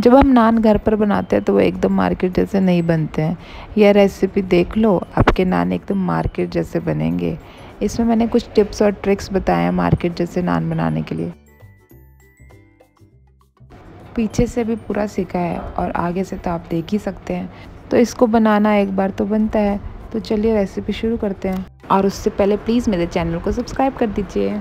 जब हम नान घर पर बनाते हैं तो वो एकदम मार्केट जैसे नहीं बनते हैं। यह रेसिपी देख लो, आपके नान एकदम मार्केट जैसे बनेंगे। इसमें मैंने कुछ टिप्स और ट्रिक्स बताए हैं मार्केट जैसे नान बनाने के लिए। पीछे से भी पूरा सीखा है और आगे से तो आप देख ही सकते हैं। तो इसको बनाना एक बार तो बनता है। तो चलिए रेसिपी शुरू करते हैं। और उससे पहले प्लीज़ मेरे चैनल को सब्सक्राइब कर दीजिए।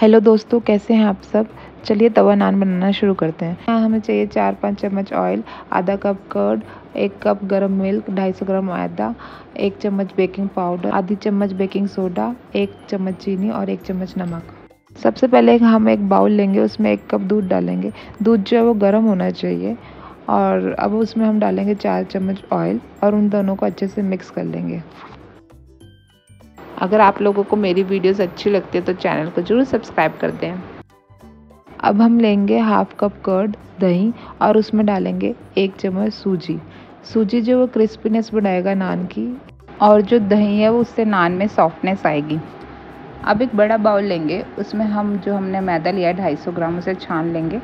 हेलो दोस्तों, कैसे हैं आप सब? चलिए तवा नान बनाना शुरू करते हैं। यहाँ हमें चाहिए चार पाँच चम्मच ऑयल आधा कप कर्ड एक कप गरम मिल्क ढाई सौ ग्राम मैदा, एक चम्मच बेकिंग पाउडर आधी चम्मच बेकिंग सोडा एक चम्मच चीनी और एक चम्मच नमक। सबसे पहले हम एक बाउल लेंगे, उसमें एक कप दूध डालेंगे। दूध जो है वो गर्म होना चाहिए और अब उसमें हम डालेंगे चार चम्मच ऑयल और उन दोनों को अच्छे से मिक्स कर लेंगे। अगर आप लोगों को मेरी वीडियोस अच्छी लगती है तो चैनल को ज़रूर सब्सक्राइब कर दें। अब हम लेंगे हाफ़ कप कर्ड, दही और उसमें डालेंगे एक चम्मच सूजी। सूजी जो वो क्रिस्पीनेस बढ़ाएगा नान की और जो दही है वो उससे नान में सॉफ्टनेस आएगी। अब एक बड़ा बाउल लेंगे, उसमें हम जो हमने मैदा लिया है ढाई सौ ग्राम, उसे छान लेंगे।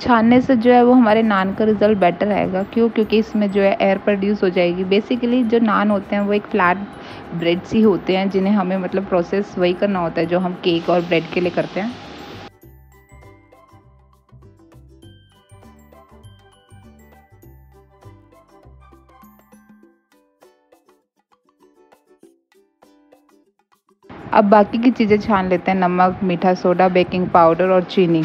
छानने से जो है वो हमारे नान का रिज़ल्ट बेटर आएगा। क्यों? क्योंकि इसमें जो है एयर प्रोड्यूस हो जाएगी। बेसिकली जो नान होते हैं वो एक फ्लैट ब्रेड सी होते हैं, जिन्हें हमें मतलब प्रोसेस वही करना होता है जो हम केक और ब्रेड के लिए करते हैं। अब बाकी की चीज़ें छान लेते हैं, नमक, मीठा सोडा, बेकिंग पाउडर और चीनी।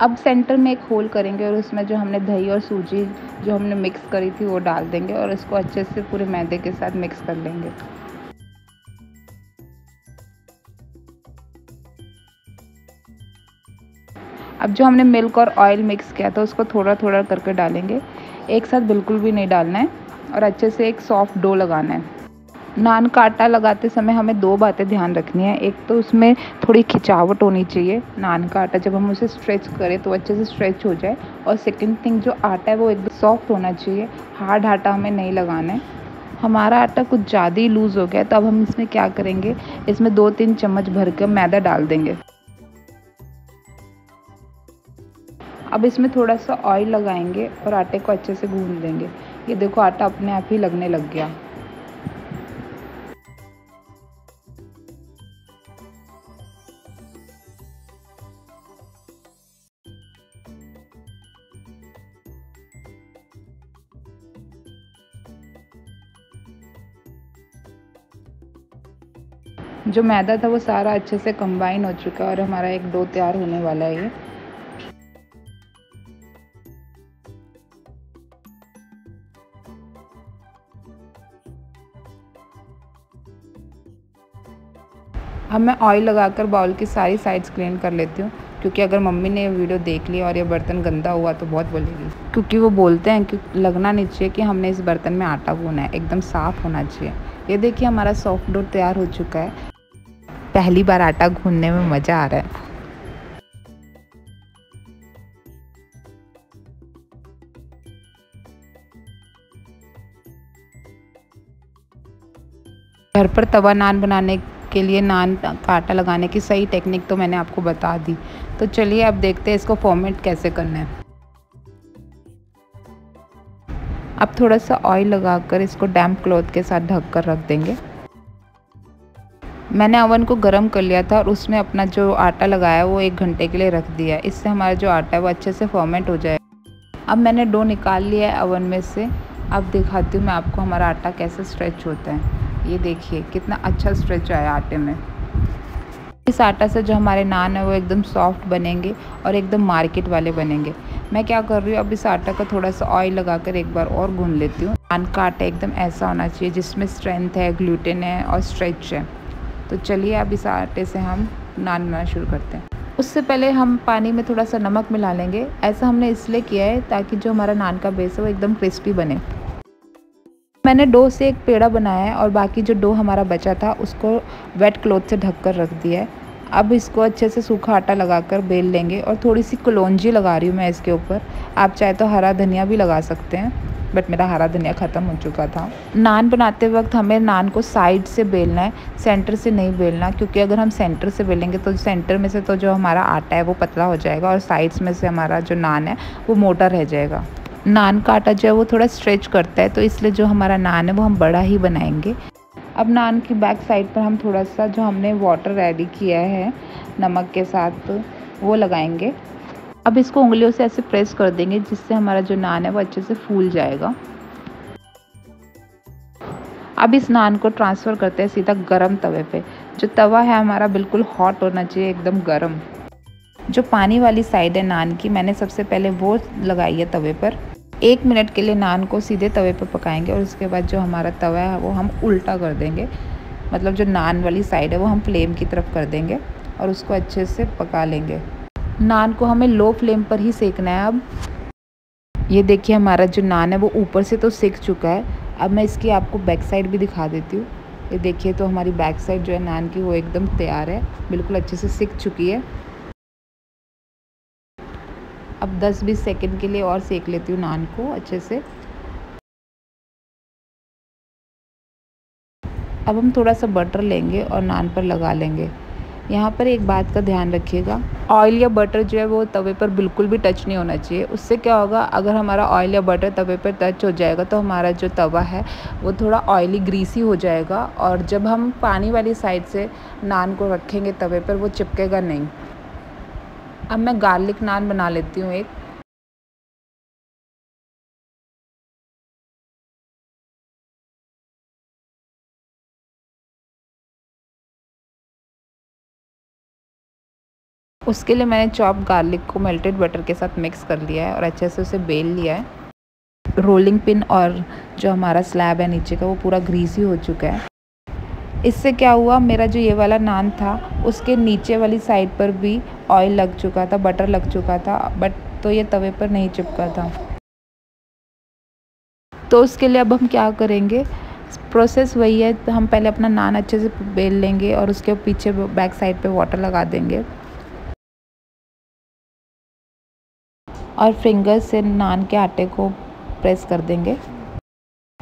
अब सेंटर में एक होल करेंगे और उसमें जो हमने दही और सूजी जो हमने मिक्स करी थी वो डाल देंगे और इसको अच्छे से पूरे मैदे के साथ मिक्स कर लेंगे। अब जो हमने मिल्क और ऑयल मिक्स किया था, उसको थोड़ा थोड़ा करके डालेंगे। एक साथ बिल्कुल भी नहीं डालना है और अच्छे से एक सॉफ्ट डो लगाना है। नान का आटा लगाते समय हमें दो बातें ध्यान रखनी है। एक तो उसमें थोड़ी खिंचावट होनी चाहिए, नान का आटा जब हम उसे स्ट्रेच करें तो अच्छे से स्ट्रेच हो जाए। और सेकंड थिंग जो आटा है वो एकदम सॉफ्ट होना चाहिए। हार्ड आटा हमें नहीं लगाना है। हमारा आटा कुछ ज़्यादा ही लूज़ हो गया तो अब हम इसमें क्या करेंगे? इसमें दो तीन चम्मच भर कर मैदा डाल देंगे। अब इसमें थोड़ा सा ऑयल लगाएँगे और आटे को अच्छे से गूंद देंगे ये देखो, आटा अपने आप ही लगने लग गया। जो मैदा था, वो सारा अच्छे से कंबाइन हो चुका है और हमारा एक डो तैयार होने वाला है ये। अब मैं ऑयल लगाकर बाउल की सारी साइड्स क्लीन कर लेती हूँ, क्योंकि अगर मम्मी ने ये वीडियो देख लिया और ये बर्तन गंदा हुआ तो बहुत बोलेगी। क्योंकि वो बोलते हैं कि लगना नहीं चाहिए कि हमने इस बर्तन में आटा गूना है, एकदम साफ़ होना चाहिए। ये देखिए हमारा सॉफ्ट डो तैयार हो चुका है। पहली बार आटा गूंदने में मज़ा आ रहा है। घर पर तवा नान बनाने के लिए नान का आटा लगाने की सही टेक्निक तो मैंने आपको बता दी। तो चलिए अब देखते हैं इसको फॉर्मेट कैसे करना है। अब थोड़ा सा ऑयल लगाकर इसको डैम्प क्लॉथ के साथ ढक कर रख देंगे। मैंने अवन को गर्म कर लिया था और उसमें अपना जो आटा लगाया वो एक घंटे के लिए रख दिया। इससे हमारा जो आटा है वो अच्छे से फॉर्मेट हो जाए। अब मैंने डो निकाल लिया है अवन में से। अब दिखाती हूँ मैं आपको हमारा आटा कैसे स्ट्रेच होता है। ये देखिए, कितना अच्छा स्ट्रेच आया आटे में। इस आटा से जो हमारे नान है, वो एकदम सॉफ्ट बनेंगे और एकदम मार्केट वाले बनेंगे। मैं क्या कर रही हूँ, अब इस आटा का थोड़ा सा ऑयल लगाकर एक बार और गूंद लेती हूँ। नान का आटा एकदम ऐसा होना चाहिए, जिसमें स्ट्रेंथ है ग्लूटेन है और स्ट्रेच है। तो चलिए, अब इस आटे से हम नान बनाना शुरू करते हैं। उससे पहले हम पानी में थोड़ा सा नमक मिला लेंगे। ऐसा हमने इसलिए किया है ताकि जो हमारा नान का बेस है, वो एकदम क्रिस्पी बने। मैंने डो से एक पेड़ा बनाया है और बाकी जो डो हमारा बचा था, उसको वेट क्लोथ से ढक कर रख दिया है। अब इसको अच्छे से सूखा आटा लगाकर बेल लेंगे और थोड़ी सी कलौजी लगा रही हूँ मैं इसके ऊपर। आप चाहे तो हरा धनिया भी लगा सकते हैं बट मेरा हरा धनिया ख़त्म हो चुका था। नान बनाते वक्त हमें नान को साइड से बेलना है सेंटर से नहीं बेलना, क्योंकि अगर हम सेंटर से बेलेंगे तो सेंटर में से तो जो हमारा आटा है वो पतला हो जाएगा और साइड्स में से हमारा जो नान है, वो मोटा रह जाएगा। नान का आटा जो है वो थोड़ा स्ट्रेच करता है तो इसलिए जो हमारा नान है वो हम बड़ा ही बनाएँगे। अब नान की बैक साइड पर हम थोड़ा सा जो हमने वाटर रेडी किया है, नमक के साथ, वो लगाएँगे। अब इसको उंगलियों से ऐसे प्रेस कर देंगे, जिससे हमारा जो नान है वो अच्छे से फूल जाएगा। अब इस नान को ट्रांसफ़र करते हैं सीधा गरम तवे पे। जो तवा है हमारा बिल्कुल हॉट होना चाहिए, एकदम गरम। जो पानी वाली साइड है नान की, मैंने सबसे पहले वो लगाई है तवे पर। एक मिनट के लिए नान को सीधे तवे पर पकाएँगे और उसके बाद जो हमारा तवा है, वो हम उल्टा कर देंगे। मतलब जो नान वाली साइड है, वो हम फ्लेम की तरफ़ कर देंगे और उसको अच्छे से पका लेंगे। नान को हमें लो फ्लेम पर ही सेकना है अब। ये देखिए हमारा जो नान है, वो ऊपर से तो सेक चुका है। अब मैं इसकी आपको बैक साइड भी दिखा देती हूँ। ये देखिए तो हमारी बैक साइड जो है नान की, वो एकदम तैयार है। बिल्कुल अच्छे से सिक चुकी है। अब 10-20 सेकंड के लिए और सेक लेती हूँ नान को अच्छे से। अब हम थोड़ा सा बटर लेंगे और नान पर लगा लेंगे। यहाँ पर एक बात का ध्यान रखिएगा ऑयल या बटर जो है वो तवे पर बिल्कुल भी टच नहीं होना चाहिए। उससे क्या होगा, अगर हमारा ऑयल या बटर तवे पर टच हो जाएगा तो हमारा जो तवा है वो थोड़ा ऑयली ग्रीसी हो जाएगा। और जब हम पानी वाली साइड से नान को रखेंगे तवे पर, वो चिपकेगा नहीं। अब मैं गार्लिक नान बना लेती हूँ एक। उसके लिए मैंने चॉप गार्लिक को मेल्टेड बटर के साथ मिक्स कर लिया है और अच्छे से उसे बेल लिया है। रोलिंग पिन और जो हमारा स्लैब है नीचे का वो पूरा ग्रीसी हो चुका है। इससे क्या हुआ, मेरा जो ये वाला नान था, उसके नीचे वाली साइड पर भी ऑयल लग चुका था बटर लग चुका था बट तो ये तवे पर नहीं चिपका था। तो उसके लिए अब हम क्या करेंगे? प्रोसेस वही है तो हम पहले अपना नान अच्छे से बेल लेंगे और उसके पीछे बैक साइड पे वाटर लगा देंगे। और फिंगर से नान के आटे को प्रेस कर देंगे।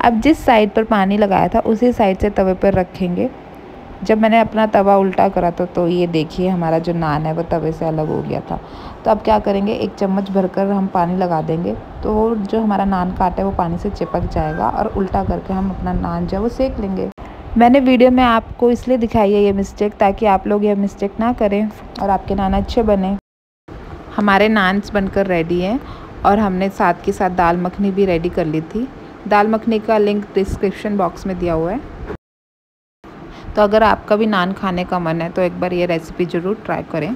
अब जिस साइड पर पानी लगाया था, उसी साइड से तवे पर रखेंगे। जब मैंने अपना तवा उल्टा करा था तो ये देखिए हमारा जो नान है, वो तवे से अलग हो गया था। तो अब क्या करेंगे, एक चम्मच भरकर हम पानी लगा देंगे। तो वो जो हमारा नान का आटा है, वो पानी से चिपक जाएगा और उल्टा करके हम अपना नान जो है, वो सेक लेंगे। मैंने वीडियो में आपको इसलिए दिखाई है ये मिस्टेक ताकि आप लोग ये मिस्टेक ना करें और आपके नान अच्छे बने। हमारे नान्स बनकर रेडी हैं और हमने साथ के साथ दाल मखनी भी रेडी कर ली थी। दाल मखनी का लिंक डिस्क्रिप्शन बॉक्स में दिया हुआ है। तो अगर आपका भी नान खाने का मन है तो एक बार ये रेसिपी ज़रूर ट्राई करें।